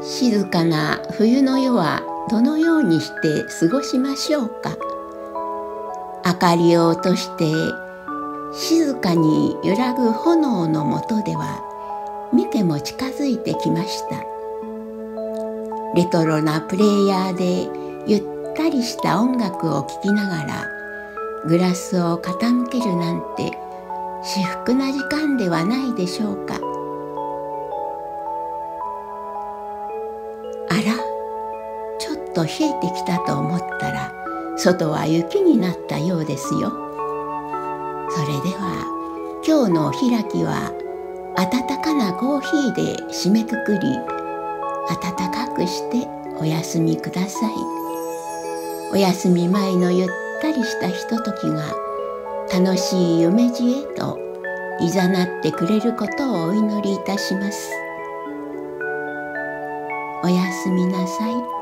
静かな冬の夜はどのようにして過ごしましょうか？明かりを落として静かに揺らぐ炎のもとでは見ても近づいてきました。レトロなプレイヤーでゆったりした音楽を聴きながらグラスを傾けるなんて至福な時間ではないでしょうか。っと冷えてきたと思ったら外は雪になったようですよ。それでは今日のお開きは温かなコーヒーで締めくくり温かくしてお休みください。お休み前のゆったりしたひとときが楽しい夢路へといざなってくれることをお祈りいたします。おやすみなさい。